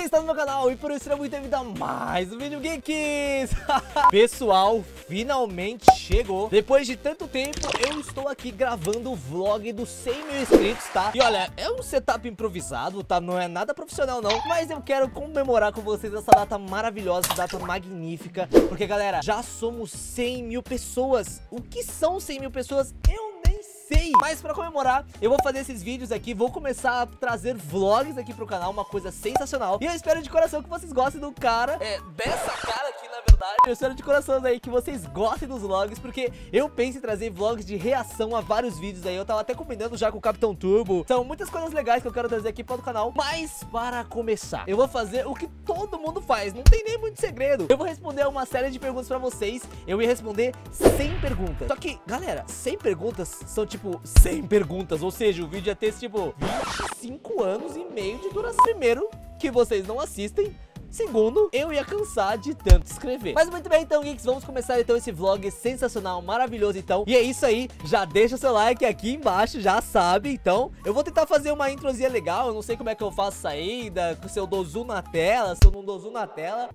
Você está no meu canal e por isso será muito bem-vindo a mais um vídeo Geeks! Pessoal, finalmente chegou! Depois de tanto tempo, eu estou aqui gravando o vlog dos 100 mil inscritos, tá? E olha, é um setup improvisado, tá? Não é nada profissional não, mas eu quero comemorar com vocês essa data maravilhosa, data magnífica, porque galera, já somos 100 mil pessoas. O que são 100 mil pessoas? Eu Mas pra comemorar, eu vou fazer esses vídeos aqui, vou começar a trazer vlogs aqui pro canal, uma coisa sensacional. E eu espero de coração que vocês gostem do cara, é, dessa cara aqui, Eu espero de coração aí que vocês gostem dos vlogs, porque eu penso em trazer vlogs de reação a vários vídeos aí. Eu tava até combinando já com o Capitão Turbo. São muitas coisas legais que eu quero trazer aqui para o canal. Mas para começar, eu vou fazer o que todo mundo faz, não tem nem muito segredo. Eu vou responder uma série de perguntas pra vocês. Eu ia responder 100 perguntas. Só que, galera, 100 perguntas são tipo 100 perguntas, ou seja, o vídeo ia ter tipo 25 anos e meio de duração. Primeiro, que vocês não assistem, Segundo, eu ia cansar de tanto escrever. Mas muito bem, então, geeks, vamos começar então esse vlog sensacional, maravilhoso, então. E é isso aí, já deixa seu like aqui embaixo, já sabe, então. Eu vou tentar fazer uma introzinha legal, eu não sei como é que eu faço saída, se eu dou zoom na tela, se eu não dou zoom na tela.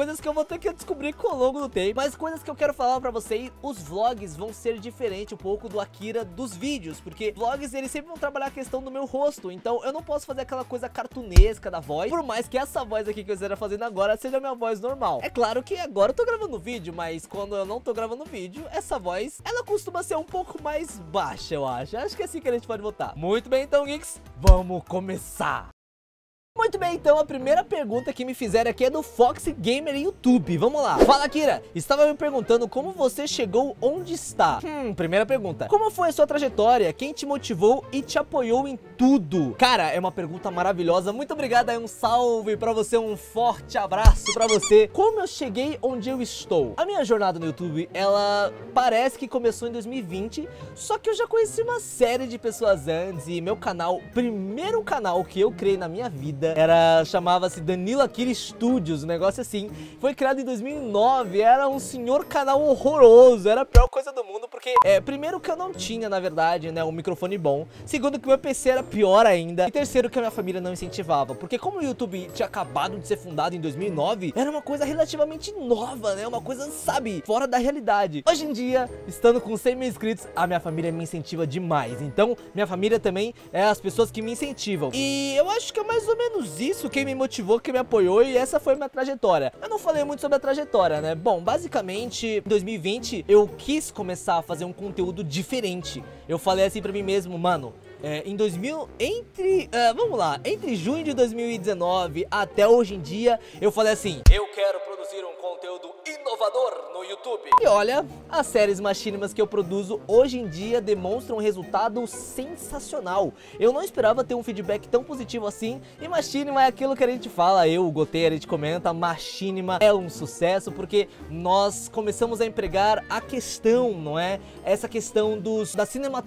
Coisas que eu vou ter que descobrir com o longo do tempo Mas coisas que eu quero falar pra vocês Os vlogs vão ser diferente um pouco do Akira dos vídeos Porque vlogs eles sempre vão trabalhar a questão do meu rosto Então eu não posso fazer aquela coisa cartunesca da voz Por mais que essa voz aqui que eu esteja fazendo agora seja minha voz normal. É claro que agora eu tô gravando vídeo Mas quando eu não tô gravando vídeo Essa voz, ela costuma ser um pouco mais baixa eu acho. Acho que é assim que a gente pode votar. Muito bem então geeks, vamos começar muito bem, então a primeira pergunta que me fizeram aqui é do Fox Gamer YouTube. Vamos lá. Fala, Kira. Estava me perguntando como você chegou onde está. Hum, primeira pergunta. Como foi a sua trajetória? Quem te motivou e te apoiou em tudo? Cara, é uma pergunta maravilhosa. Muito obrigado aí, um salve pra você, um forte abraço pra você. Como eu cheguei onde eu estou? A minha jornada no YouTube, ela parece que começou em 2020, só que eu já conheci uma série de pessoas antes e meu canal, primeiro canal que eu criei na minha vida, era chamava-se Danilo Aquile Studios, um negócio assim. Foi criado em 2009, era um senhor canal horroroso, era a pior coisa do mundo, porque, é, primeiro que eu não tinha, na verdade, né, um microfone bom. Segundo que meu PC era pior ainda. E terceiro que a minha família não incentivava, porque como o YouTube tinha acabado de ser fundado em 2009, era uma coisa relativamente nova, né, uma coisa, sabe, fora da realidade. Hoje em dia, estando com 100 mil inscritos, a minha família me incentiva demais. Então, minha família também é as pessoas que me incentivam. E eu acho que é mais ou menos menos isso quem me motivou, quem me apoiou e essa foi minha trajetória. Eu não falei muito sobre a trajetória, né? Bom, basicamente, em 2020 eu quis começar a fazer um conteúdo diferente. Eu falei assim pra mim mesmo, mano, é, em 2000, entre, uh, vamos lá, entre junho de 2019 até hoje em dia, eu falei assim, eu quero produzir um conteúdo inovador no YouTube. E olha, as séries machinimas que eu produzo hoje em dia demonstram um resultado sensacional. Eu não esperava ter um feedback tão positivo assim, e Machinima é aquilo que a gente fala, eu, o Gotei, a gente comenta, Machinima é um sucesso porque nós começamos a empregar a questão, não é? Essa questão dos, da cinematografia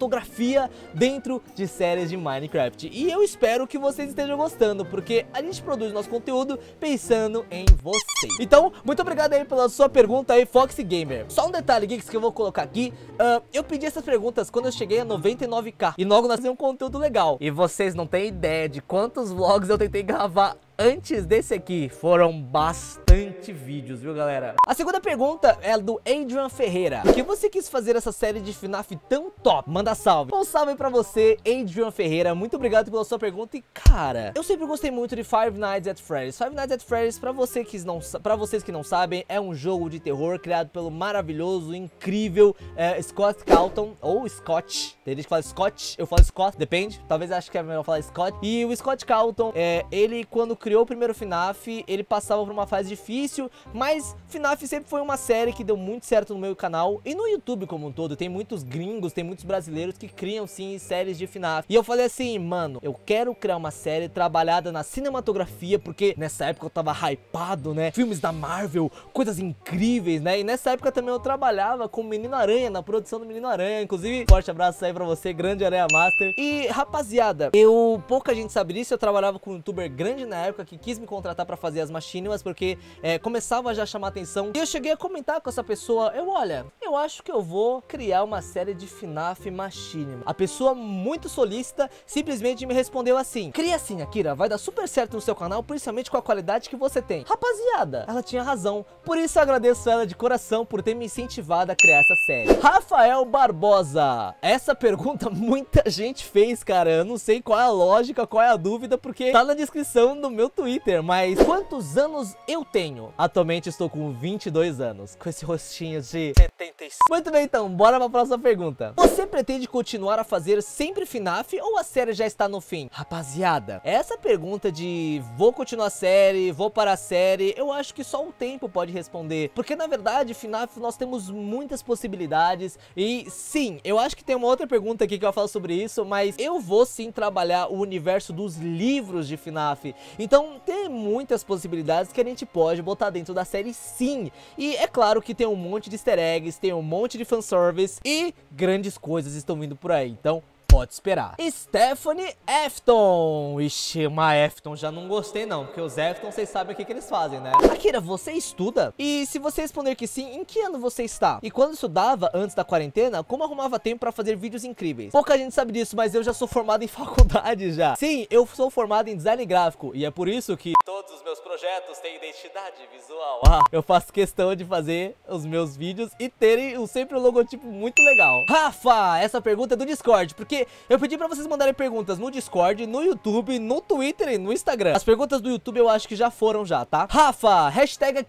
dentro de séries de Minecraft. E eu espero que vocês estejam gostando, porque a gente produz nosso conteúdo pensando em vocês. Então, muito obrigado aí pela sua pergunta aí, Fox Gamer. Só um detalhe, Geeks, que eu vou colocar aqui. Uh, eu pedi essas perguntas quando eu cheguei a 99k. E logo nasceu um conteúdo legal. E vocês não têm ideia de quantos vlogs eu tentei gravar antes desse aqui foram bastante vídeos, viu galera? A segunda pergunta é do Adrian Ferreira. Por que você quis fazer essa série de FNAF tão top? Manda salve. Um salve pra você, Adrian Ferreira. Muito obrigado pela sua pergunta. E cara, eu sempre gostei muito de Five Nights at Freddy's. Five Nights at Freddy's, pra, você que não, pra vocês que não sabem, é um jogo de terror criado pelo maravilhoso, incrível é, Scott Calton, ou Scott. Tem gente que fala Scott, eu falo Scott, depende. Talvez acho que é melhor falar Scott. E o Scott Calton, é, ele quando criou o primeiro FNAF, ele passava por uma fase difícil, mas FNAF sempre foi uma série que deu muito certo no meu canal e no YouTube como um todo. Tem muitos gringos, tem muitos brasileiros que criam sim séries de FNAF. E eu falei assim, mano, eu quero criar uma série trabalhada na cinematografia, porque nessa época eu tava hypado, né? Filmes da Marvel, coisas incríveis, né? E nessa época também eu trabalhava com o Menino Aranha, na produção do Menino Aranha. Inclusive, forte abraço aí pra você, grande Aranha Master. E, rapaziada, eu pouca gente sabe disso, eu trabalhava com um youtuber grande na época época que quis me contratar pra fazer as machinimas, porque é, começava já a chamar atenção. E eu cheguei a comentar com essa pessoa, eu, olha, eu acho que eu vou criar uma série de FNAF Machinima. A pessoa muito solícita simplesmente me respondeu assim, cria assim, Akira, vai dar super certo no seu canal, principalmente com a qualidade que você tem. Rapaziada, ela tinha razão. Por isso eu agradeço ela de coração por ter me incentivado a criar essa série. Rafael Barbosa. Essa pergunta muita gente fez, cara. Eu não sei qual é a lógica, qual é a dúvida, porque tá na descrição do meu Twitter. Mas quantos anos eu tenho? Atualmente estou com 22 anos, com esse rostinho de 75. Muito bem, então, bora pra próxima pergunta. Você pretende continuar a fazer sempre FNAF ou a série já está no fim? Rapaziada, essa pergunta de vou continuar a série, vou para a série, eu acho que só o tempo pode responder. Porque na verdade, FNAF nós temos muitas possibilidades e sim, eu acho que tem uma outra pergunta aqui que eu falo sobre isso, mas eu vou sim trabalhar o universo dos livros de FNAF. Então tem muitas possibilidades que a gente pode botar dentro da série sim. E é claro que tem um monte de easter eggs, tem um monte de fanservice e grandes coisas estão vindo por aí. Então pode esperar. Stephanie Efton. Ixi, uma Efton já não gostei não, porque os Efton vocês sabem o que, que eles fazem, né? Akira, você estuda? E se você responder que sim, em que ano você está? E quando estudava, antes da quarentena, como arrumava tempo pra fazer vídeos incríveis? Pouca gente sabe disso, mas eu já sou formado em faculdade já. Sim, eu sou formado em design gráfico, e é por isso que todos os meus projetos têm identidade visual. Ah, eu faço questão de fazer os meus vídeos e terem sempre um logotipo muito legal. Rafa, essa pergunta é do Discord, porque eu pedi pra vocês mandarem perguntas no Discord, no YouTube, no Twitter e no Instagram. As perguntas do YouTube eu acho que já foram já, tá? Rafa, hashtag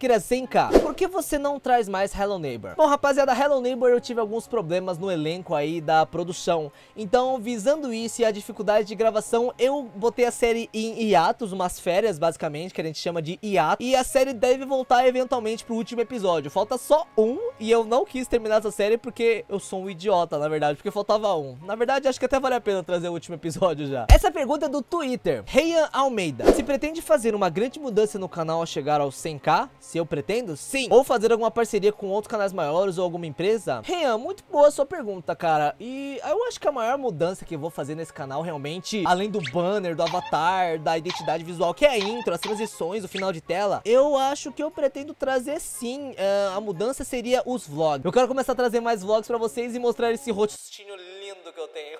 por que você não traz mais Hello Neighbor? Bom, rapaziada, Hello Neighbor eu tive alguns problemas no elenco aí da produção. Então, visando isso e a dificuldade de gravação, eu botei a série em hiatos, umas férias basicamente, que a gente chama de hiato. E a série deve voltar eventualmente pro último episódio. Falta só um e eu não quis terminar essa série porque eu sou um idiota, na verdade, porque faltava um. Na verdade, acho que até vale a pena trazer o último episódio já. Essa pergunta é do Twitter. Reian Almeida. Se pretende fazer uma grande mudança no canal ao chegar aos 100k? Se eu pretendo? Sim. Ou fazer alguma parceria com outros canais maiores ou alguma empresa? Reian, muito boa sua pergunta, cara. E eu acho que a maior mudança que eu vou fazer nesse canal realmente, além do banner, do avatar, da identidade visual, que é a intro, as transições, o final de tela, eu acho que eu pretendo trazer sim. Uh, a mudança seria os vlogs. Eu quero começar a trazer mais vlogs pra vocês e mostrar esse rostinho lindo que eu tenho.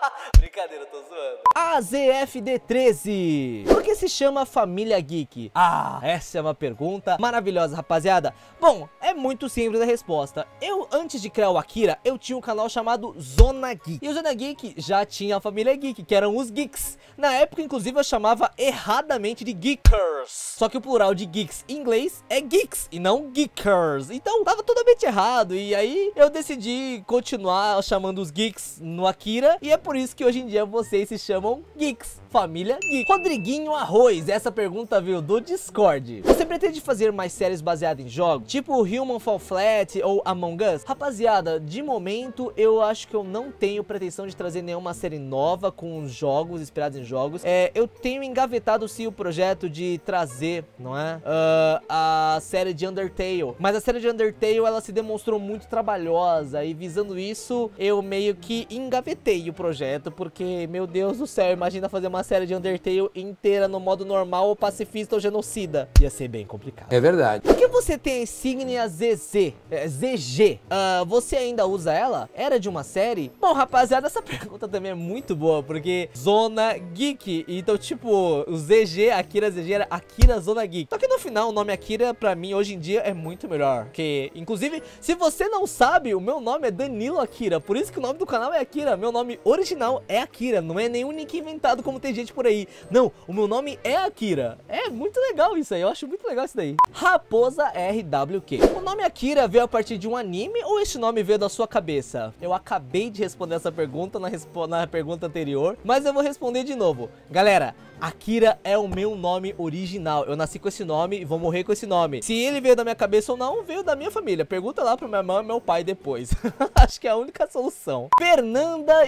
Brincadeira, tô zoando. AZFD13. Por que se chama Família Geek? Ah, essa é uma pergunta maravilhosa, rapaziada. Bom, é muito simples a resposta. Eu, antes de criar o Akira, eu tinha um canal chamado Zona Geek. E o Zona Geek já tinha a Família Geek, que eram os geeks. Na época, inclusive, eu chamava erradamente de Geekers. Só que o plural de geeks em inglês é geeks e não geekers. Então, tava totalmente errado. E aí, eu decidi continuar chamando os geeks no Akira. E é por isso que hoje em dia vocês se chamam geeks. Família Geek. Rodriguinho Arroz, essa pergunta veio do Discord. Você pretende fazer mais séries baseadas em jogos? Tipo Human Fall Flat ou Among Us? Rapaziada, de momento eu acho que eu não tenho pretensão de trazer nenhuma série nova com jogos, inspirados em jogos. É, eu tenho engavetado sim o projeto de trazer, não é? Uh, a série de Undertale. Mas a série de Undertale, ela se demonstrou muito trabalhosa e visando isso, eu meio que engavetei o projeto, porque, meu Deus do céu, imagina fazer uma série de Undertale inteira no modo normal ou pacifista ou genocida. Ia ser bem complicado. É verdade. Por que você tem a insígnia ZZ? É, ZG. Uh, você ainda usa ela? Era de uma série? Bom, rapaziada, essa pergunta também é muito boa, porque Zona Geek. Então, tipo, o ZG, Akira ZG era Akira Zona Geek. Só que no final, o nome Akira, pra mim, hoje em dia, é muito melhor. Porque, inclusive, se você não sabe, o meu nome é Danilo Akira. Por isso que o nome do canal é Akira. Meu nome original é Akira. Não é nenhum nick inventado como tem gente por aí. Não, o meu nome é Akira. É muito legal isso aí, eu acho muito legal isso daí. Raposa RWQ. O nome Akira veio a partir de um anime ou esse nome veio da sua cabeça? Eu acabei de responder essa pergunta na, na pergunta anterior, mas eu vou responder de novo. Galera, Akira é o meu nome original. Eu nasci com esse nome e vou morrer com esse nome. Se ele veio da minha cabeça ou não, veio da minha família. Pergunta lá pro minha mãe e meu pai depois. Acho que é a única solução. Fernanda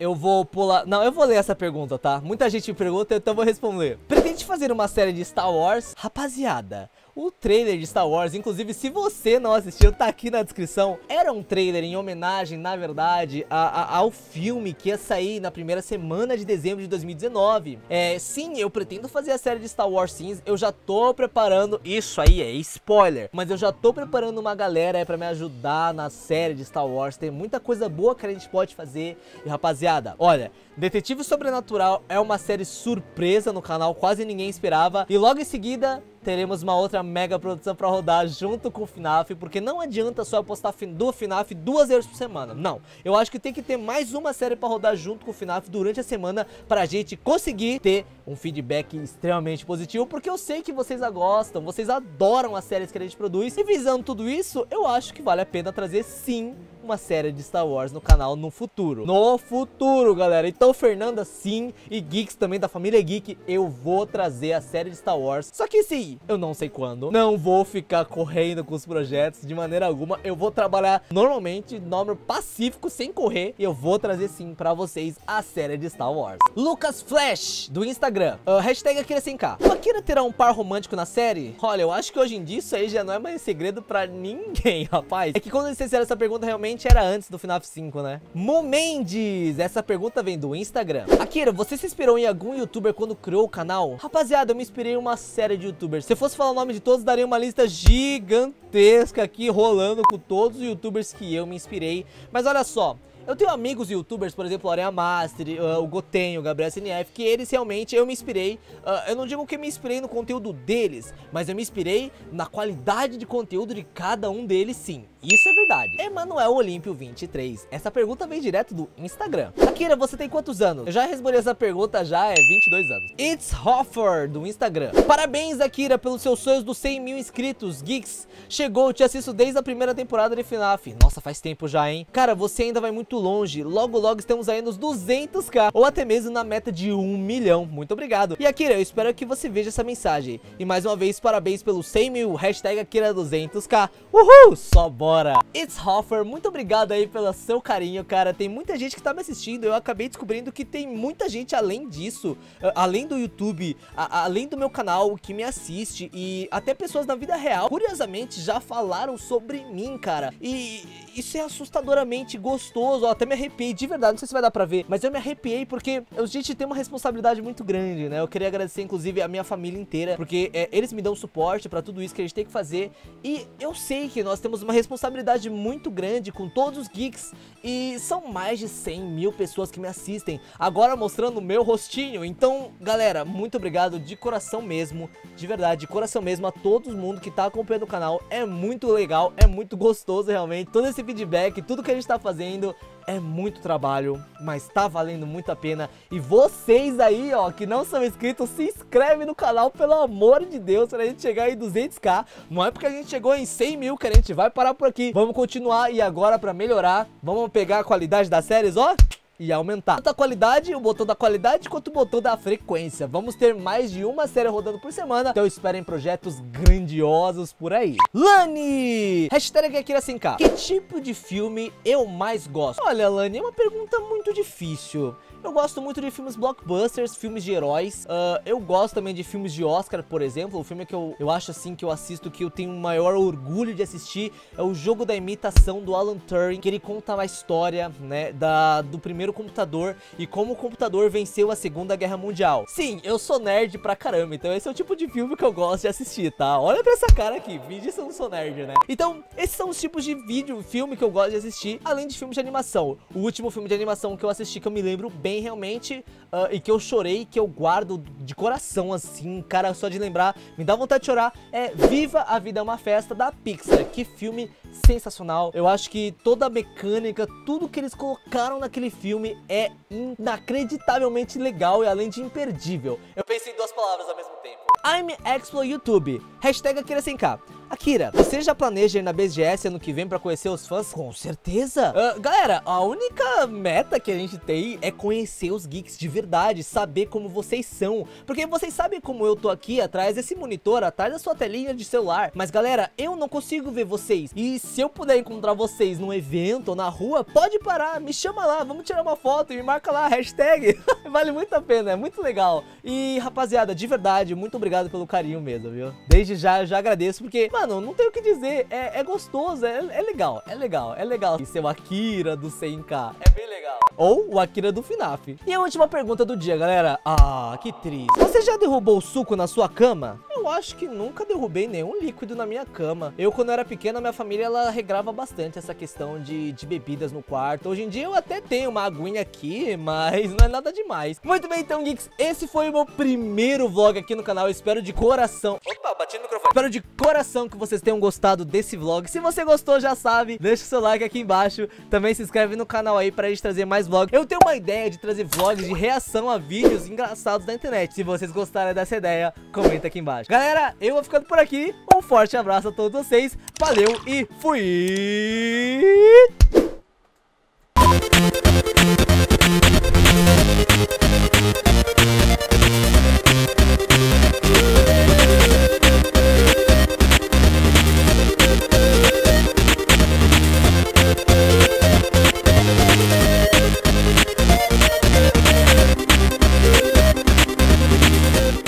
Eu vou pular... Não, eu vou ler essa pergunta, tá? Muita gente me pergunta, então eu vou responder. Pretende fazer uma série de Star Wars? Rapaziada, o trailer de Star Wars. Inclusive, se você não assistiu, tá aqui na descrição. Era um trailer em homenagem, na verdade, a, a, ao filme que ia sair na primeira semana de dezembro de 2019. É, sim, eu pretendo fazer a série de Star Wars sim. Eu já tô preparando. Isso aí é spoiler. Mas eu já tô preparando uma galera aí pra me ajudar na série de Star Wars. Tem muita coisa boa que a gente pode fazer. E rapaziada, olha, Detetive Sobrenatural é uma série surpresa no canal, quase ninguém esperava. E logo em seguida, teremos uma outra mega produção para rodar junto com o FNAF, porque não adianta só postar do FNAF duas vezes por semana, não. Eu acho que tem que ter mais uma série para rodar junto com o FNAF durante a semana para a gente conseguir ter um feedback extremamente positivo, porque eu sei que vocês a gostam, vocês adoram as séries que a gente produz, e visando tudo isso, eu acho que vale a pena trazer sim uma série de Star Wars no canal no futuro. No futuro, galera. Então, Fernanda, sim, e Geeks também da família Geek, eu vou trazer a série de Star Wars. Só que sim, eu não sei quando. Não vou ficar correndo com os projetos de maneira alguma. Eu vou trabalhar normalmente, nome pacífico, sem correr. E eu vou trazer sim pra vocês a série de Star Wars. Lucas Flash, do Instagram. Uh, hashtag Akira 5K. O Akira terá um par romântico na série? Olha, eu acho que hoje em dia isso aí já não é mais segredo pra ninguém, rapaz. É que quando eles fizeram essa pergunta, realmente era antes do FNAF 5, né? Momendes, essa pergunta vem do Instagram. Akira, você se inspirou em algum youtuber quando criou o canal? Rapaziada, eu me inspirei em uma série de youtubers. Se eu fosse falar o nome de todos, daria uma lista gigantesca aqui rolando com todos os youtubers que eu me inspirei. Mas olha só, eu tenho amigos youtubers, por exemplo, o Master, uh, o Gotenho, o Gabriel SNF, que eles realmente eu me inspirei. Uh, eu não digo que me inspirei no conteúdo deles, mas eu me inspirei na qualidade de conteúdo de cada um deles sim. Isso é verdade. Emanuel Olímpio 23. Essa pergunta vem direto do Instagram. Akira, você tem quantos anos? Eu já respondi essa pergunta já, é 22 anos. It's Hoffer, do Instagram. Parabéns, Akira, pelos seus sonhos dos 100 mil inscritos. Geeks, chegou, te assisto desde a primeira temporada de FNAF. Nossa, faz tempo já, hein? Cara, você ainda vai muito longe. Logo, logo estamos aí nos 200k, ou até mesmo na meta de 1 milhão. Muito obrigado. E Akira, eu espero que você veja essa mensagem. E mais uma vez, parabéns pelos 100 mil. Hashtag Akira200k. Uhul! Só bora! It's Hoffer, muito obrigado aí pelo seu carinho, cara. Tem muita gente que tá me assistindo. Eu acabei descobrindo que tem muita gente além disso, além do YouTube, além do meu canal, que me assiste. E até pessoas na vida real, curiosamente, já falaram sobre mim, cara. E isso é assustadoramente gostoso. Até me arrepiei, de verdade. Não sei se vai dar pra ver, mas eu me arrepiei porque a gente tem uma responsabilidade muito grande, né? Eu queria agradecer, inclusive, a minha família inteira, porque é, eles me dão suporte pra tudo isso que a gente tem que fazer. E eu sei que nós temos uma responsabilidade responsabilidade muito grande com todos os geeks e são mais de 100 mil pessoas que me assistem, agora mostrando o meu rostinho. Então, galera, muito obrigado de coração mesmo, de verdade, de coração mesmo a todo mundo que tá acompanhando o canal. É muito legal, é muito gostoso realmente, todo esse feedback, tudo que a gente tá fazendo é muito trabalho, mas tá valendo muito a pena. E vocês aí, ó, que não são inscritos, se inscreve no canal, pelo amor de Deus, pra gente chegar em 200k. Não é porque a gente chegou em 100 mil que a gente vai parar por aqui. Vamos continuar e agora pra melhorar, vamos pegar a qualidade das séries, ó e aumentar. Tanto a qualidade, o botão da qualidade, quanto o botão da frequência. Vamos ter mais de uma série rodando por semana, então esperem projetos grandiosos por aí. Lani! Hashtag aqui assim, cá. Que tipo de filme eu mais gosto? Olha, Lani, é uma pergunta muito difícil. Eu gosto muito de filmes blockbusters, filmes de heróis. Uh, eu gosto também de filmes de Oscar, por exemplo. O filme que eu, eu acho assim que eu assisto que eu tenho o maior orgulho de assistir é o Jogo da Imitação do Alan Turing, que ele conta a história, né, da, do primeiro computador e como o computador venceu a Segunda Guerra Mundial. Sim, eu sou nerd pra caramba, então esse é o tipo de filme que eu gosto de assistir, tá? Olha pra essa cara aqui, vídeo isso eu não sou nerd, né? Então, esses são os tipos de vídeo, filme que eu gosto de assistir, além de filmes de animação. O último filme de animação que eu assisti que eu me lembro bem bem realmente uh, e que eu chorei, que eu guardo de coração, assim, cara, só de lembrar, me dá vontade de chorar, é Viva a Vida é uma Festa, da Pixar. Que filme sensacional. Eu acho que toda a mecânica, tudo que eles colocaram naquele filme é inacreditavelmente legal e além de imperdível. Eu pensei em duas palavras ao mesmo tempo. I'm Explo YouTube. Hashtag Akira sem K. Akira, você já planeja ir na BGS ano que vem pra conhecer os fãs? Com certeza! Uh, galera, a única meta que a gente tem é conhecer os geeks de verdade, saber como vocês são. Porque vocês sabem como eu tô aqui atrás desse monitor, atrás da sua telinha de celular. Mas galera, eu não consigo ver vocês. E se eu puder encontrar vocês num evento ou na rua, pode parar, me chama lá, vamos tirar uma foto e me marca lá, hashtag. Vale muito a pena, é muito legal. E, rapaziada, de verdade, muito obrigado pelo carinho mesmo, viu? Desde já, eu já agradeço, porque, mano, não tenho o que dizer. É, é gostoso, é, é legal, é legal, é legal. E ser o Akira do 100k, é bem legal. Ou o Akira do FNAF. E a última pergunta do dia, galera. Ah, que triste. Você já derrubou o suco na sua cama? Eu acho que nunca derrubei nenhum líquido na minha cama. Eu, quando era pequena, minha família, ela regrava bastante essa questão de, de bebidas no quarto. Hoje em dia, eu até tenho uma aguinha aqui, mas não é nada demais. Muito bem, então, Geeks, esse foi o meu primeiro vlog aqui no canal. Eu espero de coração... Opa, bati no microfone. Espero de coração que vocês tenham gostado desse vlog. Se você gostou, já sabe, deixa o seu like aqui embaixo. Também se inscreve no canal aí pra gente trazer mais vlogs. Eu tenho uma ideia de trazer vlogs de reação a vídeos engraçados da internet. Se vocês gostarem dessa ideia, comenta aqui embaixo. Galera, eu vou ficando por aqui. Um forte abraço a todos vocês. Valeu e fui!